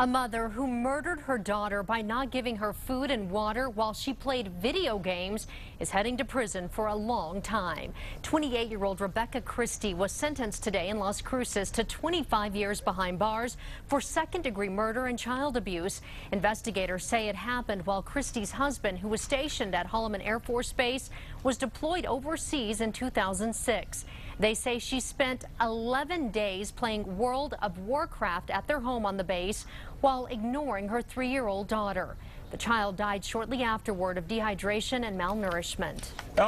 A mother who murdered her daughter by not giving her food and water while she played video games is heading to prison for a long time. 28-year-old Rebecca Christie was sentenced today in Las Cruces to 25 years behind bars for second-degree murder and child abuse. Investigators say it happened while Christie's husband, who was stationed at Holloman Air Force Base, was deployed overseas in 2006. They say she spent 11 days playing World of Warcraft at their home on the base while ignoring her three-year-old daughter. The child died shortly afterward of dehydration and malnourishment.